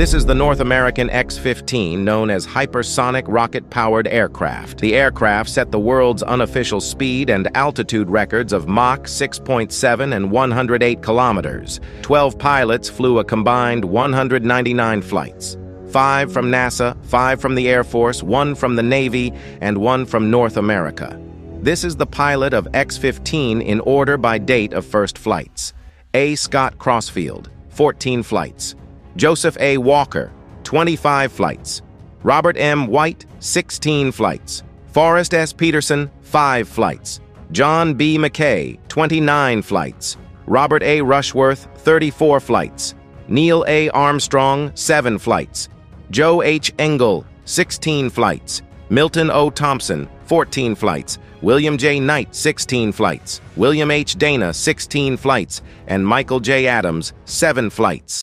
This is the North American X-15, known as hypersonic rocket-powered aircraft. The aircraft set the world's unofficial speed and altitude records of Mach 6.7 and 108 kilometers. Twelve pilots flew a combined 199 flights. Five from NASA, five from the Air Force, one from the Navy, and one from North America. This is the pilot of X-15 in order by date of first flights. A. Scott Crossfield, 14 flights. Joseph A. Walker, 25 flights. Robert M. White, 16 flights. Forrest S. Petersen, 5 flights. John B. McKay, 29 flights. Robert A. Rushworth, 34 flights. Neil A. Armstrong, 7 flights. Joe H. Engle, 16 flights. Milton O. Thompson, 14 flights. William J. Knight, 16 flights. William H. Dana, 16 flights. And Michael J. Adams, 7 flights.